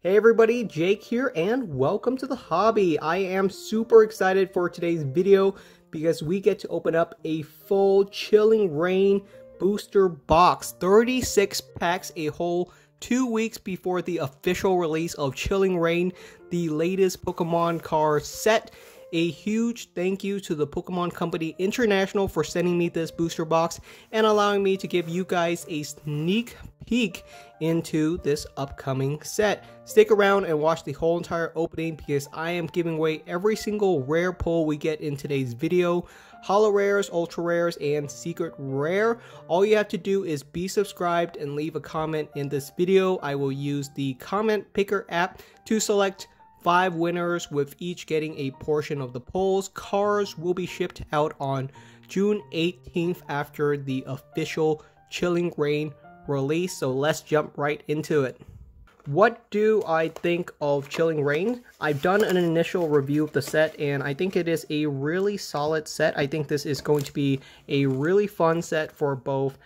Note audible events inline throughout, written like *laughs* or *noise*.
Hey everybody, Jake here and welcome to the hobby. I am super excited for today's video because we get to open up a full Chilling Reign booster box. 36 packs, a whole two weeks before the official release of Chilling Reign, the latest Pokemon card set. A huge thank you to the Pokemon Company International for sending me this booster box and allowing me to give you guys a sneak peek into this upcoming set. Stick around and watch the whole entire opening because I am giving away every single rare pull we get in today's video. Holo rares, ultra rares, and secret rare. All you have to do is be subscribed and leave a comment in this video. I will use the comment picker app to select five winners with each getting a portion of the polls. Cars will be shipped out on June 18th after the official Chilling Reign release, so let's jump right into it. What do I think of Chilling Reign? I've done an initial review of the set and I think it is a really solid set. I think this is going to be a really fun set for both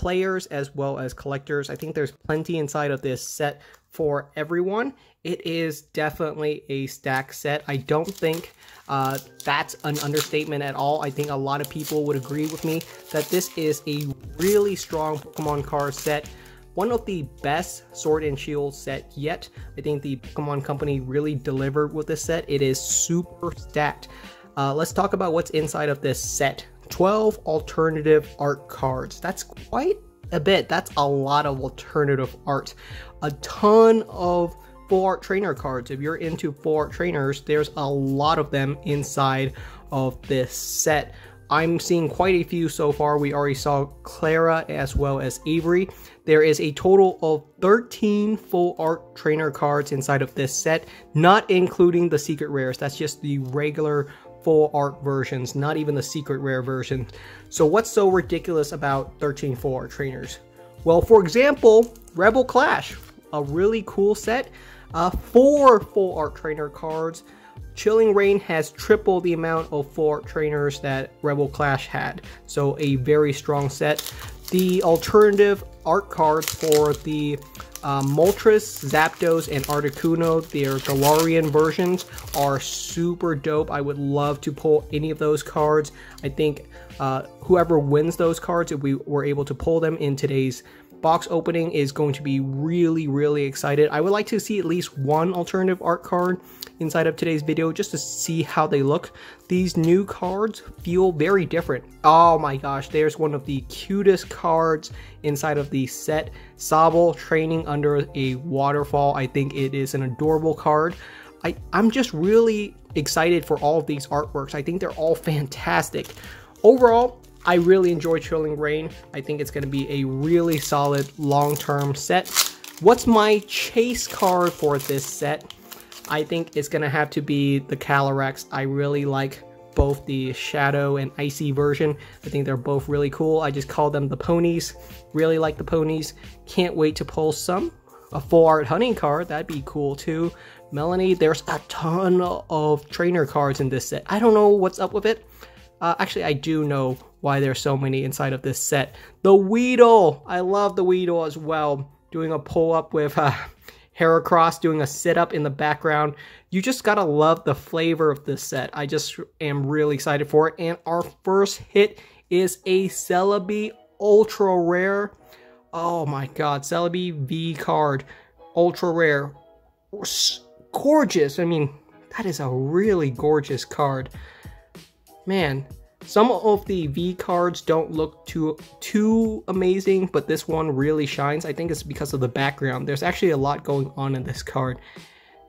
players as well as collectors. I think there's plenty inside of this set for everyone. It is definitely a stack set. I don't think uh, that's an understatement at all. I think a lot of people would agree with me that this is a really strong Pokemon card set. One of the best Sword and Shield set yet. I think the Pokemon Company really delivered with this set. It is super stacked. Uh, let's talk about what's inside of this set. 12 alternative art cards. That's quite a bit. That's a lot of alternative art. A ton of full art trainer cards. If you're into full art trainers, there's a lot of them inside of this set. I'm seeing quite a few so far. We already saw Clara as well as Avery. There is a total of 13 full art trainer cards inside of this set, not including the secret rares. That's just the regular full art versions, not even the secret rare version. So what's so ridiculous about 13 full art trainers? Well, for example, Rebel Clash, a really cool set. Uh, four full art trainer cards. Chilling Rain has triple the amount of full art trainers that Rebel Clash had. So a very strong set. The alternative art cards for the uh, Moltres, Zapdos, and Articuno, their Galarian versions, are super dope. I would love to pull any of those cards. I think uh, whoever wins those cards, if we were able to pull them in today's box opening, is going to be really, really excited. I would like to see at least one alternative art card inside of today's video just to see how they look. These new cards feel very different. Oh my gosh, there's one of the cutest cards inside of the set. Sobble training under a waterfall. I think it is an adorable card. I, I'm just really excited for all of these artworks. I think they're all fantastic. Overall, I really enjoy Chilling Reign. I think it's going to be a really solid long-term set. What's my chase card for this set? I think it's to have to be the Calyrex. I really like both the Shadow and Icy version. I think they're both really cool. I just call them the ponies. Really like the ponies. Can't wait to pull some. A full art hunting card, that'd be cool too. Melony, there's a ton of trainer cards in this set. I don't know what's up with it. Uh, actually, I do know why there's so many inside of this set. The Weedle! I love the Weedle as well. Doing a pull up with uh, Heracross doing a sit up in the background. You just gotta love the flavor of this set. I just am really excited for it. And our first hit is a Celebi Ultra Rare. Oh my god, Celebi V card. Ultra Rare. Gorgeous. I mean, that is a really gorgeous card. Man, some of the V cards don't look too too amazing, but this one really shines. I think it's because of the background. There's actually a lot going on in this card.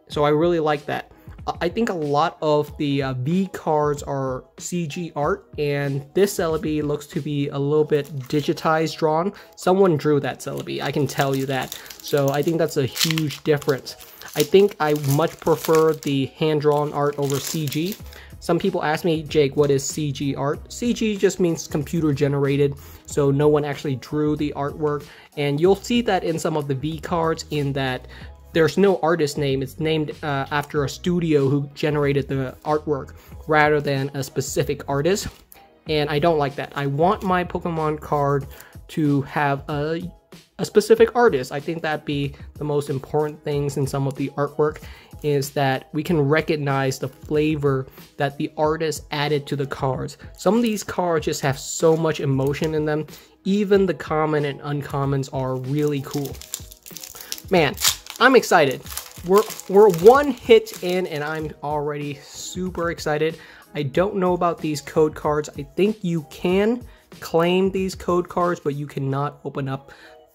So I really like that. I think a lot of the uh, V cards are CG art, and this Celebi looks to be a little bit digitized drawn. Someone drew that Celebi, I can tell you that. So I think that's a huge difference. I think I much prefer the hand-drawn art over CG. Some people ask me, Jake, what is CG art? CG just means computer generated, so no one actually drew the artwork. And you'll see that in some of the V cards in that there's no artist name. It's named uh, after a studio who generated the artwork rather than a specific artist. And I don't like that. I want my Pokemon card to have a a specific artist. I think that'd be the most important things in some of the artwork is that we can recognize the flavor that the artist added to the cards. Some of these cards just have so much emotion in them. Even the common and uncommons are really cool. Man, I'm excited. We're, we're one hit in and I'm already super excited. I don't know about these code cards. I think you can claim these code cards, but you cannot open up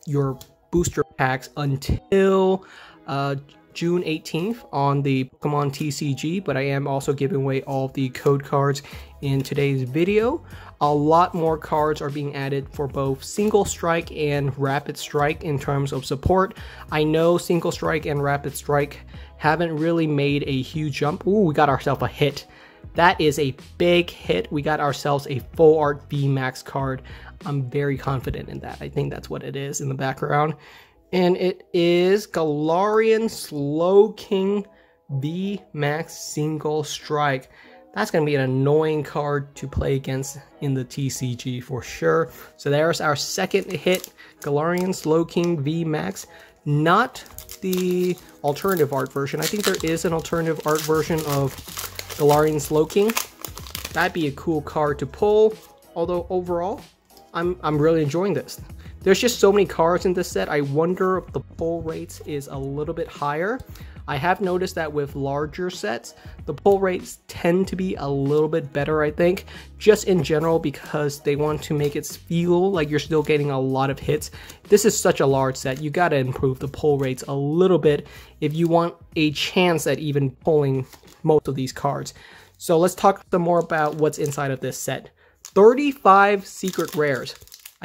your booster packs until uh, June 18th on the Pokemon TCG, but I am also giving away all the code cards in today's video. A lot more cards are being added for both Single Strike and Rapid Strike in terms of support. I know Single Strike and Rapid Strike haven't really made a huge jump. Ooh, we got ourselves a hit. That is a big hit. We got ourselves a full art VMAX card. I'm very confident in that. I think that's what it is in the background. And it is Galarian Slowking Max Single Strike. That's going to be an annoying card to play against in the TCG for sure. So there's our second hit, Galarian Slowking Max. Not the alternative art version. I think there is an alternative art version of Galarian Slowking. That'd be a cool card to pull. Although overall, I'm, I'm really enjoying this. There's just so many cards in this set, I wonder if the pull rates is a little bit higher. I have noticed that with larger sets, the pull rates tend to be a little bit better, I think, just in general because they want to make it feel like you're still getting a lot of hits. This is such a large set, you gotta improve the pull rates a little bit if you want a chance at even pulling most of these cards. So let's talk some more about what's inside of this set. 35 secret rares.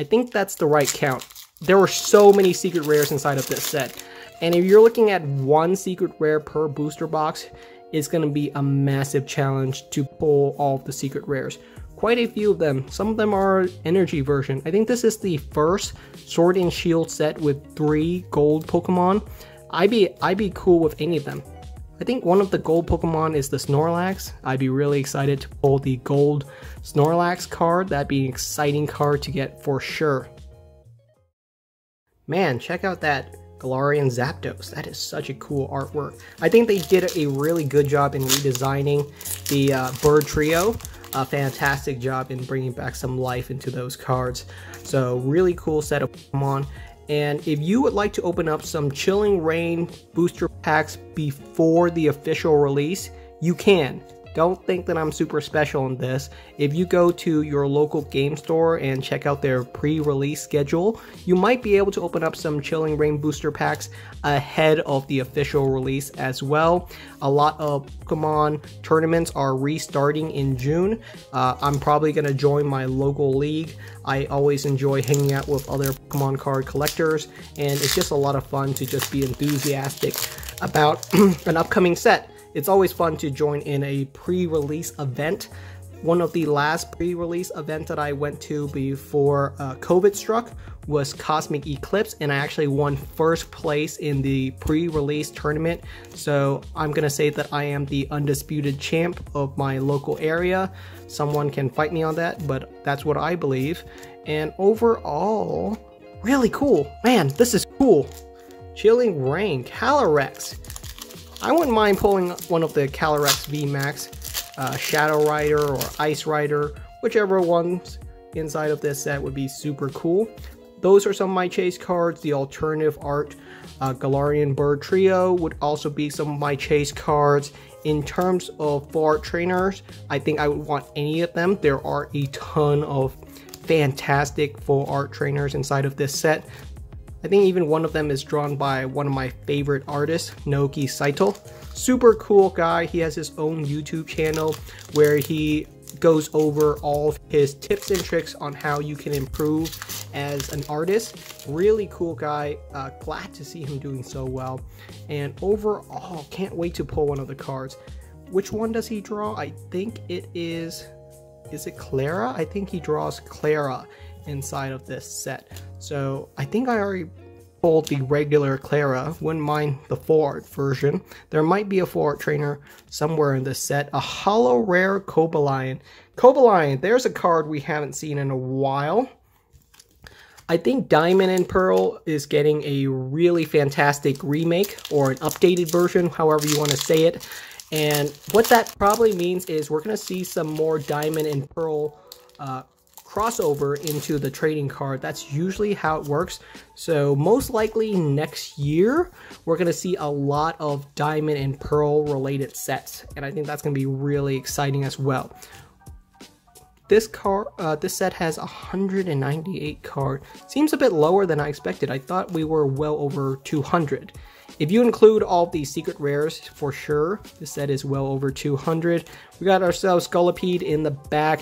I think that's the right count. There were so many secret rares inside of this set. And if you're looking at one secret rare per booster box, it's going to be a massive challenge to pull all of the secret rares. Quite a few of them. Some of them are energy version. I think this is the first Sword and Shield set with three gold Pokemon. I'd be, I'd be cool with any of them. I think one of the gold Pokemon is the Snorlax. I'd be really excited to pull the gold Snorlax card. That'd be an exciting card to get for sure. Man, check out that Galarian Zapdos. That is such a cool artwork. I think they did a really good job in redesigning the uh, bird trio. A fantastic job in bringing back some life into those cards. So really cool set of Pokemon. And if you would like to open up some Chilling Reign booster packs before the official release, you can. Don't think that I'm super special in this. If you go to your local game store and check out their pre-release schedule, you might be able to open up some Chilling Reign booster packs ahead of the official release as well. A lot of Pokemon tournaments are restarting in June. Uh, I'm probably going to join my local league. I always enjoy hanging out with other Pokemon card collectors, and it's just a lot of fun to just be enthusiastic about *clears throat* an upcoming set. It's always fun to join in a pre-release event. One of the last pre-release event that I went to before uh, COVID struck was Cosmic Eclipse, and I actually won first place in the pre-release tournament. So I'm gonna say that I am the undisputed champ of my local area. Someone can fight me on that, but that's what I believe. And overall, really cool. Man, this is cool. Chilling Reign, Calyrex. I wouldn't mind pulling one of the Calyrex VMAX, uh, Shadow Rider or Ice Rider, whichever ones inside of this set would be super cool. Those are some of my chase cards. The alternative art uh, Galarian Bird Trio would also be some of my chase cards. In terms of art trainers, I think I would want any of them. There are a ton of fantastic full art trainers inside of this set. I think even one of them is drawn by one of my favorite artists, Naoki Saito. Super cool guy. He has his own YouTube channel where he goes over all his tips and tricks on how you can improve as an artist. Really cool guy. Uh, glad to see him doing so well. And overall, can't wait to pull one of the cards. Which one does he draw? I think it is. Is it Clara? I think he draws Clara inside of this set. So I think I already pulled the regular Clara, wouldn't mind the art version. There might be a art trainer somewhere in this set. A hollow rare Cobalion. Cobalion, there's a card we haven't seen in a while. I think Diamond and Pearl is getting a really fantastic remake or an updated version, however you want to say it. And what that probably means is we're going to see some more Diamond and Pearl uh, crossover into the trading card. That's usually how it works. So most likely next year, we're going to see a lot of Diamond and Pearl related sets. And I think that's going to be really exciting as well. This car, uh, this set has 198 card. Seems a bit lower than I expected. I thought we were well over 200. If you include all the secret rares, for sure, this set is well over 200. We got ourselves Scolipede in the back.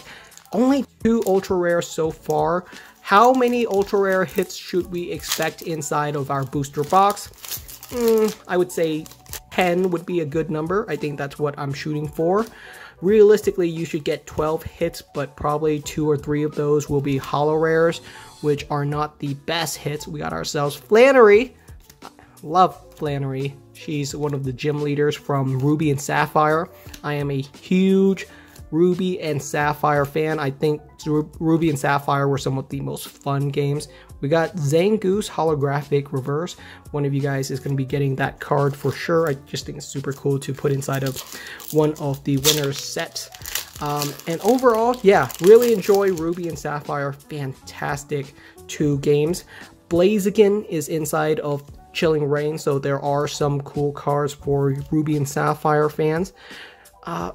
Only two ultra rares so far. How many ultra rare hits should we expect inside of our booster box? Mm, I would say 10 would be a good number. I think that's what I'm shooting for. Realistically, you should get 12 hits, but probably two or three of those will be holo rares, which are not the best hits. We got ourselves Flannery. Love Flannery. She's one of the gym leaders from Ruby and Sapphire. I am a huge Ruby and Sapphire fan. I think Ruby and Sapphire were some of the most fun games. We got Zangoose holographic reverse. One of you guys is going to be getting that card for sure. I just think it's super cool to put inside of one of the winner's sets. Um, and overall, yeah, really enjoy Ruby and Sapphire. Fantastic two games. Blaziken is inside of Chilling Reign, so there are some cool cards for Ruby and Sapphire fans. Uh,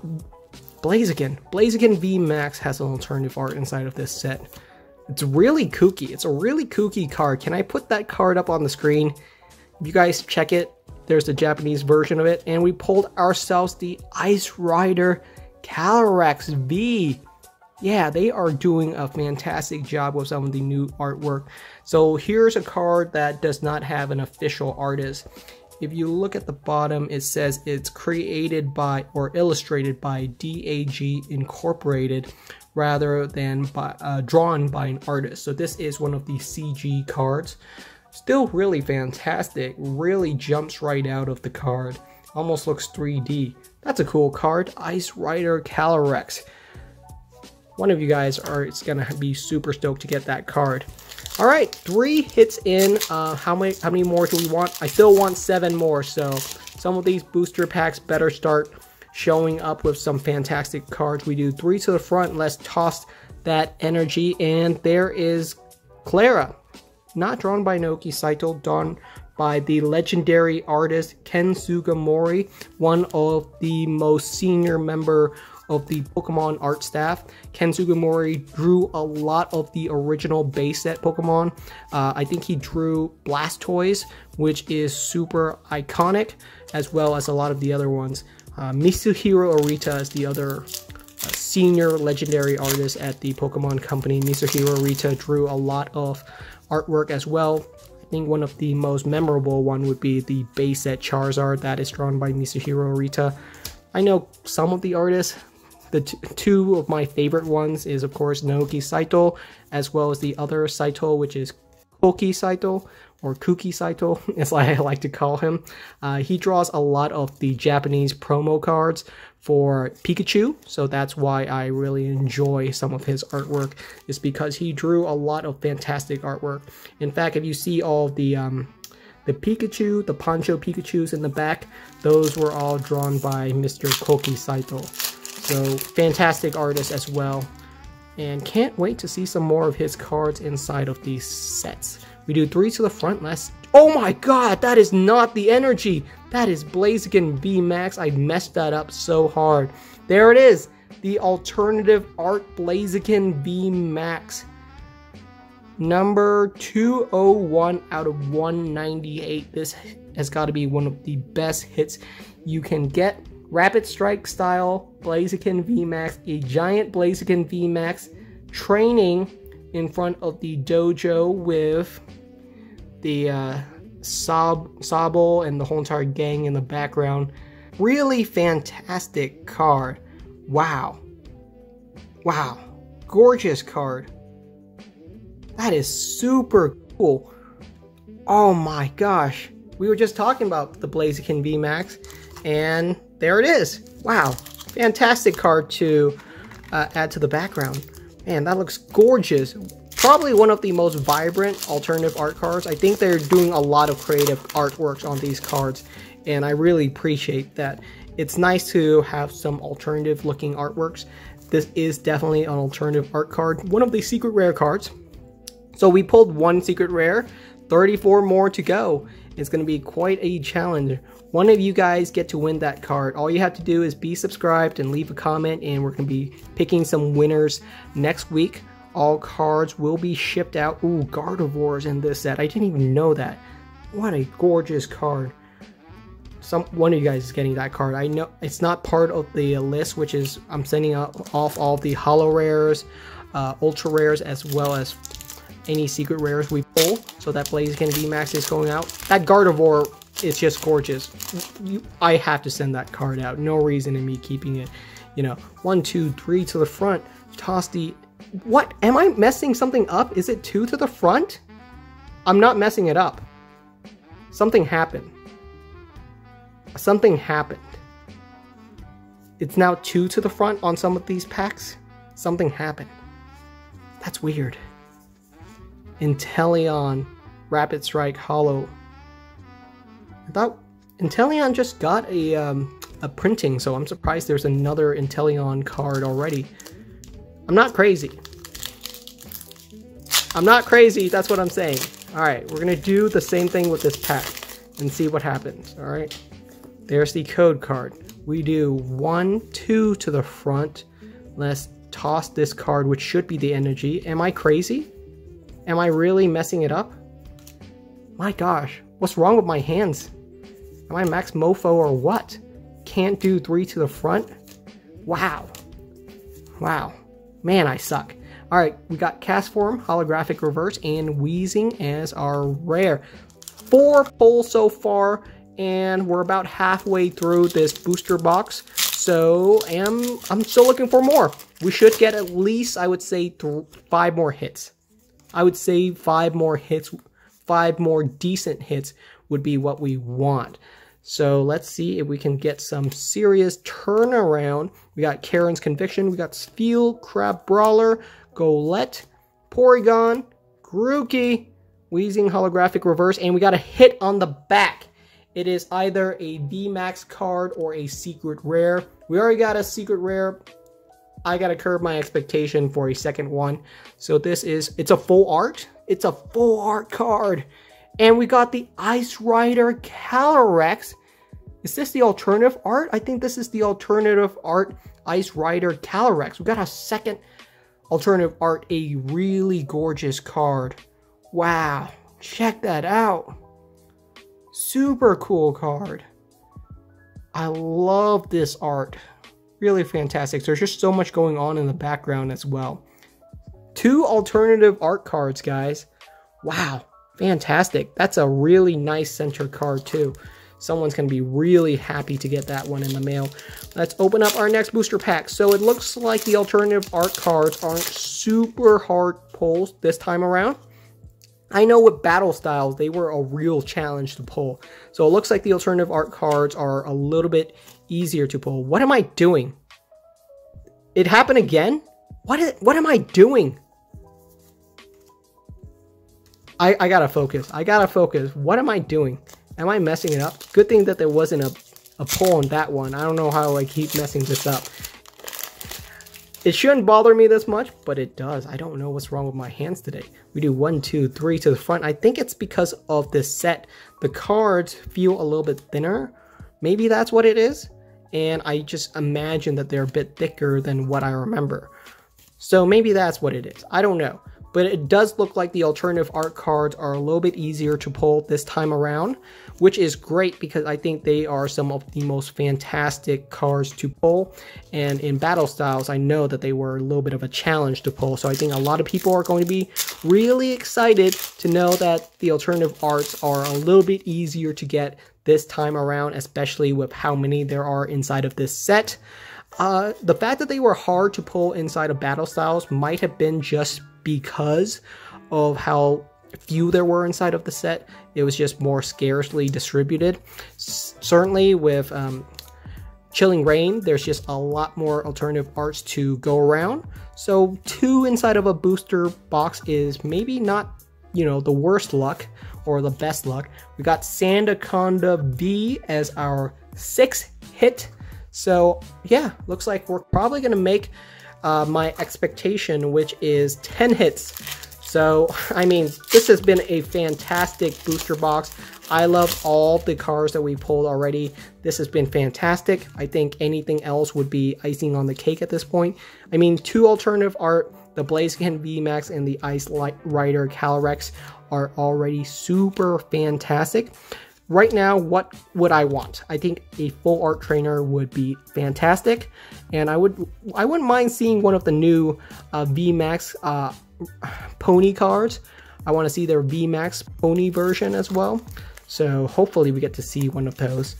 Blaziken. Blaziken V Max has an alternative art inside of this set. It's really kooky. It's a really kooky card. Can I put that card up on the screen? If you guys check it, there's the Japanese version of it. And we pulled ourselves the Ice Rider Calyrex V. Yeah, they are doing a fantastic job with some of the new artwork. So here's a card that does not have an official artist. If you look at the bottom, it says it's created by or illustrated by DAG Incorporated, rather than by, uh, drawn by an artist. So this is one of the CG cards. Still really fantastic, really jumps right out of the card. Almost looks 3D. That's a cool card. Ice Rider Calyrex. One of you guys are it's gonna be super stoked to get that card. All right, three hits in. Uh, how many how many more do we want? I still want seven more, so some of these booster packs better start showing up with some fantastic cards. We do three to the front. Let's toss that energy. And there is Clara. Not drawn by Naoki Saito, drawn by the legendary artist Ken Sugimori, one of the most senior member of the Pokemon art staff. Ken Sugimori drew a lot of the original base set Pokemon. Uh, I think he drew Blastoise, which is super iconic, as well as a lot of the other ones. Uh, Mitsuhiro Arita is the other uh, senior legendary artist at the Pokemon Company. Mitsuhiro Arita drew a lot of artwork as well. I think one of the most memorable one would be the base set Charizard that is drawn by Mitsuhiro Arita. I know some of the artists. The two of my favorite ones is of course Naoki Saito as well as the other Saito which is Koki Saito or Kuki Saito, *laughs* as I like to call him. Uh, he draws a lot of the Japanese promo cards for Pikachu, so that's why I really enjoy some of his artwork, is because he drew a lot of fantastic artwork. In fact, if you see all the um, the Pikachu, the Poncho Pikachus in the back, those were all drawn by Mr. Koki Saito. So fantastic artist as well. And can't wait to see some more of his cards inside of these sets. We do three to the front, less. Oh my god, that is not the energy. That is Blaziken V Max. I messed that up so hard. There it is. The alternative art Blaziken V Max. Number 201 out of 198. This has got to be one of the best hits you can get. Rapid Strike style Blaziken VMAX, a giant Blaziken VMAX training in front of the dojo with the uh, Sob Sobble and the whole entire gang in the background. Really fantastic card. Wow. Wow. Gorgeous card. That is super cool. Oh my gosh. We were just talking about the Blaziken VMAX and there it is. Wow, fantastic card to uh, add to the background. Man, that looks gorgeous. probably one of the most vibrant alternative art cards. I think they're doing a lot of creative artworks on these cards, and I really appreciate that. It's nice to have some alternative looking artworks. This is definitely an alternative art card, one of the secret rare cards. So we pulled one secret rare, 34 more to go. It's going to be quite a challenge. One of you guys get to win that card. All you have to do is be subscribed and leave a comment and we're going to be picking some winners next week. All cards will be shipped out. Ooh, Gardevoir's in this set. I didn't even know that. What a gorgeous card. Some One of you guys is getting that card. I know it's not part of the list, which is I'm sending off all the hollow rares, uh, ultra rares, as well as any secret rares we pull. So that Blaziken VMAX is going out. That Gardevoir is just gorgeous. You, I have to send that card out. No reason in me keeping it. You know, one, two, three to the front. Toss the... What? Am I messing something up? Is it two to the front? I'm not messing it up. Something happened. Something happened. It's now two to the front on some of these packs. Something happened. That's weird. Inteleon Rapid Strike Hollow. I thought Inteleon just got a, um, a printing, so I'm surprised there's another Inteleon card already. I'm not crazy. I'm not crazy, that's what I'm saying. Alright, we're gonna do the same thing with this pack and see what happens, alright? There's the code card. We do one, two to the front. Let's toss this card, which should be the energy. Am I crazy? Am I really messing it up? My gosh, what's wrong with my hands? Am I max mofo or what? Can't do three to the front? Wow. Wow. Man, I suck. Alright, we got Castform, Holographic Reverse, and Weezing as our rare. Four pulls so far, and we're about halfway through this booster box. So am I'm still looking for more. We should get at least, I would say, five more hits. I would say five more hits, five more decent hits would be what we want. So let's see if we can get some serious turnaround. We got Karen's Conviction, we got Spheal, Crab Brawler, Golett, Porygon, Grookey, Weezing Holographic Reverse, and we got a hit on the back. It is either a VMAX card or a secret rare. We already got a secret rare. I gotta curb my expectation for a second one. So this is, it's a full art. It's a full art card. And we got the Ice Rider Calyrex. Is this the alternative art? I think this is the alternative art Ice Rider Calyrex. We got a second alternative art, a really gorgeous card. Wow, check that out. Super cool card. I love this art. Really fantastic. There's just so much going on in the background as well. Two alternative art cards, guys. Wow, fantastic. That's a really nice center card too. Someone's going to be really happy to get that one in the mail. Let's open up our next booster pack. So it looks like the alternative art cards aren't super hard pulls this time around. I know with battle styles, they were a real challenge to pull. So it looks like the alternative art cards are a little bit easier to pull. What am I doing? It happened again? What, is, what am I doing? I, I gotta focus. I gotta focus. What am I doing? Am I messing it up? Good thing that there wasn't a, a pull on that one. I don't know how I keep messing this up. It shouldn't bother me this much, but it does. I don't know what's wrong with my hands today. We do one, two, three to the front. I think it's because of this set. The cards feel a little bit thinner. Maybe that's what it is. And I just imagine that they're a bit thicker than what I remember. So maybe that's what it is. I don't know but it does look like the alternative art cards are a little bit easier to pull this time around, which is great because I think they are some of the most fantastic cards to pull. And in battle styles, I know that they were a little bit of a challenge to pull. So I think a lot of people are going to be really excited to know that the alternative arts are a little bit easier to get this time around, especially with how many there are inside of this set. Uh, the fact that they were hard to pull inside of battle styles might have been just because of how few there were inside of the set. It was just more scarcely distributed. S certainly with um, Chilling Reign, there's just a lot more alternative arts to go around. So two inside of a booster box is maybe not, you know, the worst luck or the best luck. We got Sandaconda V as our sixth hit. So yeah, looks like we're probably gonna make uh, my expectation, which is 10 hits. So, *laughs* I mean, this has been a fantastic booster box. I love all the cars that we pulled already. This has been fantastic. I think anything else would be icing on the cake at this point. I mean, two alternative art, the Blaziken VMAX and the Ice Light Rider Calyrex are already super fantastic. Right now, what would I want? I think a full art trainer would be fantastic, and I would I wouldn't mind seeing one of the new uh, VMAX uh, pony cards. I want to see their VMAX pony version as well. So hopefully we get to see one of those.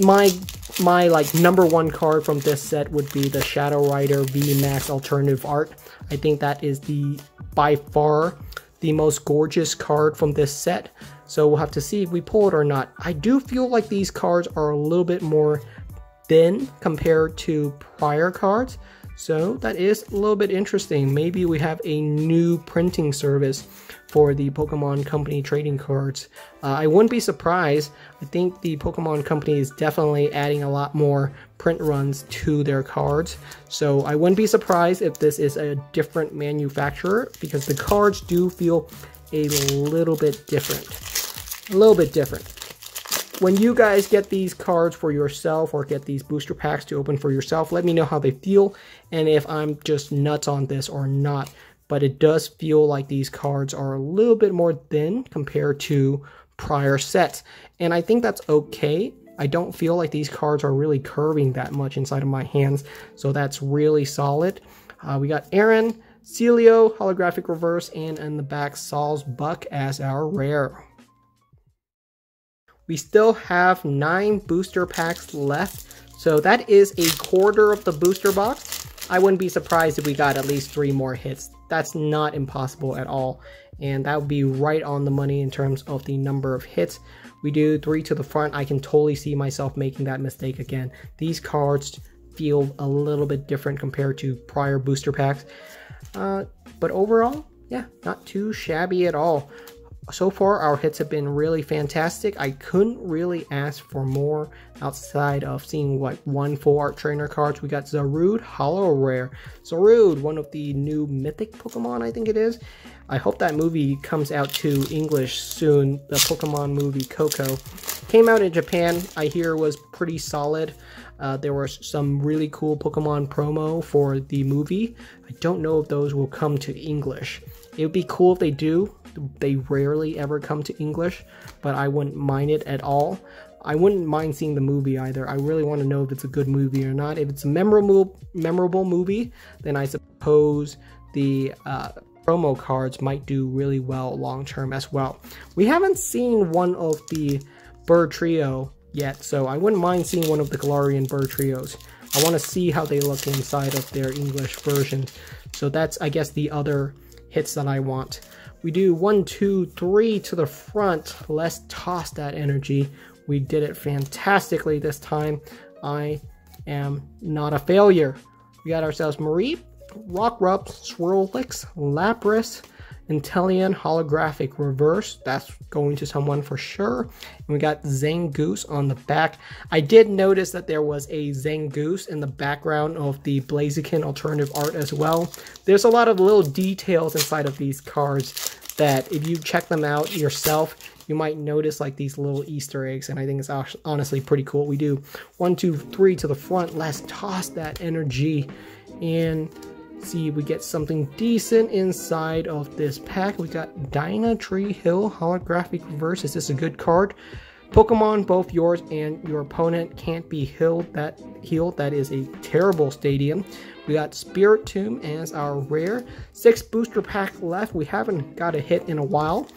My my like number one card from this set would be the Shadow Rider VMAX alternative art. I think that is the by far the most gorgeous card from this set. So we'll have to see if we pull it or not. I do feel like these cards are a little bit more thin compared to prior cards. So that is a little bit interesting. Maybe we have a new printing service for the Pokemon Company trading cards. Uh, I wouldn't be surprised. I think the Pokemon Company is definitely adding a lot more print runs to their cards. So I wouldn't be surprised if this is a different manufacturer because the cards do feel a little bit different. A little bit different when you guys get these cards for yourself or get these booster packs to open for yourself, let me know how they feel and if I'm just nuts on this or not. But it does feel like these cards are a little bit more thin compared to prior sets. And I think that's okay. I don't feel like these cards are really curving that much inside of my hands. So that's really solid. Uh, we got Aaron, Celio, holographic reverse, and in the back, Sawsbuck as our rare. We still have nine booster packs left, so that is a quarter of the booster box. I wouldn't be surprised if we got at least three more hits. That's not impossible at all, and that would be right on the money in terms of the number of hits. We do three to the front. I can totally see myself making that mistake again. These cards feel a little bit different compared to prior booster packs. Uh, but overall, yeah, not too shabby at all so far our hits have been really fantastic. I couldn't really ask for more outside of seeing what one full art trainer cards. We got Zarude Hollow Rare. Zarude, one of the new mythic Pokemon, I think it is. I hope that movie comes out to English soon. The Pokemon movie Coco came out in Japan. I hear was pretty solid. Uh, there was some really cool Pokemon promo for the movie. I don't know if those will come to English. It would be cool if they do. They rarely ever come to English, but I wouldn't mind it at all. I wouldn't mind seeing the movie either. I really want to know if it's a good movie or not. If it's a memorable memorable movie, then I suppose the uh, promo cards might do really well long term as well. We haven't seen one of the bird trio yet, so I wouldn't mind seeing one of the Galarian bird trios. I want to see how they look inside of their English version. So that's, I guess, the other hits that I want. We do one, two, three to the front. Let's toss that energy. We did it fantastically this time. I am not a failure. We got ourselves Marie, Rockruff, Swirlix, Lapras, Inteleon holographic reverse. That's going to someone for sure. And we got Zangoose on the back. I did notice that there was a Zangoose in the background of the Blaziken alternative art as well. There's a lot of little details inside of these cards that if you check them out yourself, you might notice like these little Easter eggs, and I think it's honestly pretty cool. We do one, two, three to the front. Let's toss that energy and see if we get something decent inside of this pack. We got Dyna Tree Hill Holographic Reverse. Is this a good card? Pokemon, both yours and your opponent can't be healed. That healed. That is a terrible stadium. We got Spiritomb as our rare. Six booster pack left. We haven't got a hit in a while.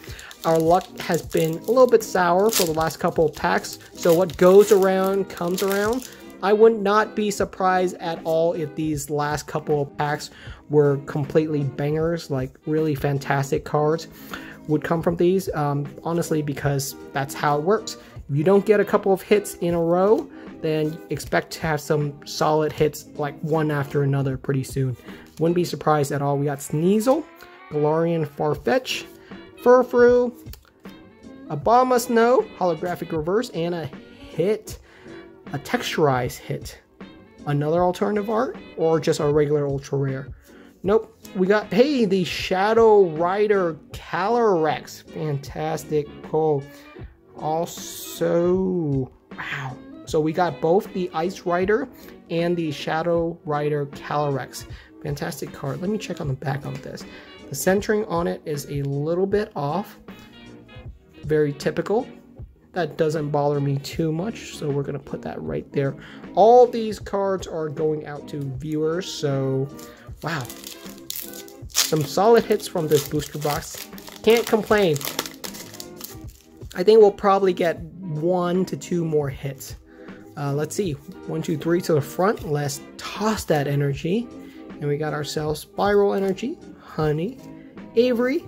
Our luck has been a little bit sour for the last couple of packs. So what goes around comes around. I would not be surprised at all if these last couple of packs were completely bangers, like really fantastic cards would come from these, um, honestly, because that's how it works. If you don't get a couple of hits in a row, then expect to have some solid hits like one after another pretty soon. Wouldn't be surprised at all. We got Sneasel, Galarian Farfetch, Furfrou, Abomasnow, Holographic Reverse, and a hit, a texturized hit. Another alternative art, or just a regular ultra rare? Nope. We got, hey, the Shadow Rider Calyrex. Fantastic pull. Also, wow. So we got both the Ice Rider and the Shadow Rider Calyrex. Fantastic card. Let me check on the back of this. The centering on it is a little bit off. Very typical. That doesn't bother me too much, so we're going to put that right there. All these cards are going out to viewers, so wow. Some solid hits from this booster box. Can't complain. I think we'll probably get one to two more hits. Uh, let's see. One, two, three to the front. Let's toss that energy. And we got ourselves Spiral Energy, Honey, Avery,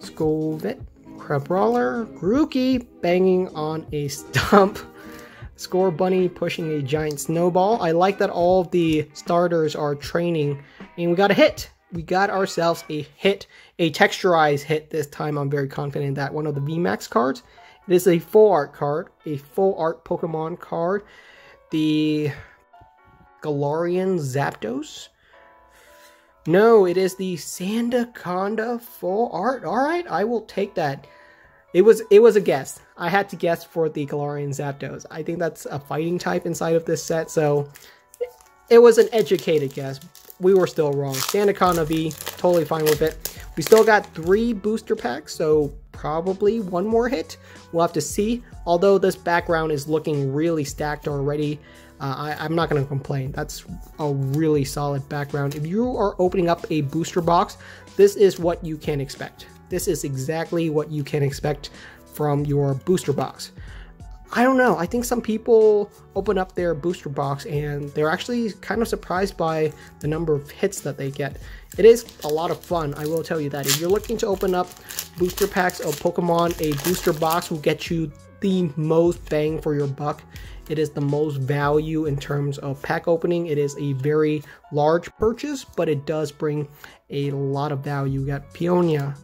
Skwovet, Crabrawler, Grookey banging on a stump, *laughs* Scorbunny pushing a giant snowball. I like that all the starters are training. And we got a hit! We got ourselves a hit, a texturized hit this time. I'm very confident that one of the VMAX cards. It is a full art card, a full art Pokemon card. The Galarian Zapdos. No, it is the Sandaconda full art. All right, I will take that. It was it was a guess. I had to guess for the Galarian Zapdos. I think that's a fighting type inside of this set, so it was an educated guess. We were still wrong. Sandaconda V, totally fine with it. We still got three booster packs, so probably one more hit. We'll have to see. Although this background is looking really stacked already, uh, I, am not going to complain. That's a really solid background. If you are opening up a booster box, this is what you can expect. This is exactly what you can expect from your booster box. I don't know. I think some people open up their booster box and they're actually kind of surprised by the number of hits that they get. It is a lot of fun, I will tell you that. If you're looking to open up booster packs of Pokemon, a booster box will get you the most bang for your buck. It is the most value in terms of pack opening. It is a very large purchase, but it does bring a lot of value. You got Peonia,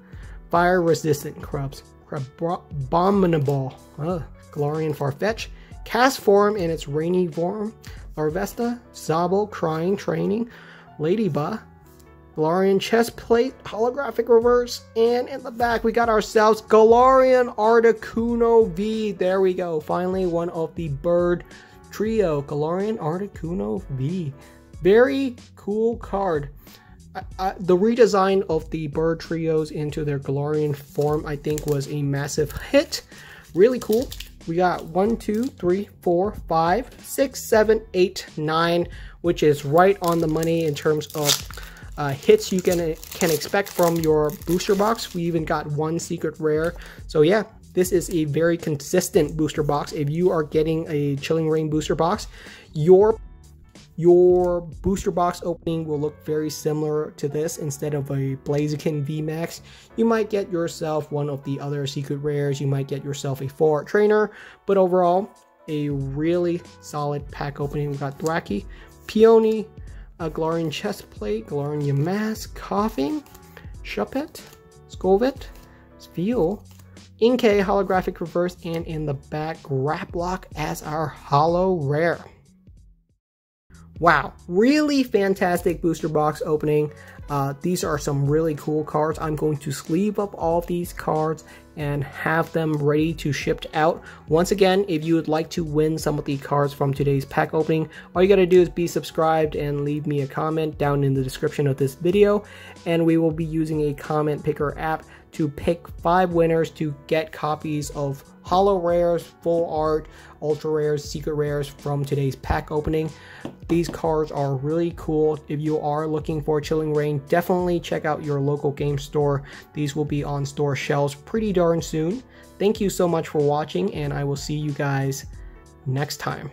Fire Resistant Crabs, Crabominable, uh, Galarian Farfetch, Castform in its rainy form, Larvesta, Zabo, Crying, Training, Ladybug, Galarian chest plate, holographic reverse, and in the back we got ourselves Galarian Articuno V. There we go. Finally, one of the bird trio, Galarian Articuno V. Very cool card. The redesign of the bird trios into their Galarian form, I think, was a massive hit. Really cool. We got one, two, three, four, five, six, seven, eight, nine, which is right on the money in terms of uh, hits you can can expect from your booster box. We even got one secret rare. So yeah, this is a very consistent booster box. If you are getting a Chilling Reign booster box, your your booster box opening will look very similar to this instead of a Blaziken VMAX. You might get yourself one of the other secret rares, you might get yourself a full art trainer, but overall, a really solid pack opening. We got Thwackey, Peony, a Galarian chest plate, Galarian Yamask, Koffing, Shuppet, Skwovet, Spheal, Inkay holographic reverse, and in the back, Grapploct as our hollow rare. Wow, really fantastic booster box opening. Uh, these are some really cool cards. I'm going to sleeve up all these cards and have them ready to shipped out. Once again, if you would like to win some of the cards from today's pack opening, all you gotta do is be subscribed and leave me a comment down in the description of this video. And we will be using a comment picker app to pick five winners to get copies of holo rares, full art, ultra rares, secret rares from today's pack opening. These cards are really cool. If you are looking for Chilling Definitely check out your local game store. These will be on store shelves pretty darn soon. Thank you so much for watching, and I will see you guys next time.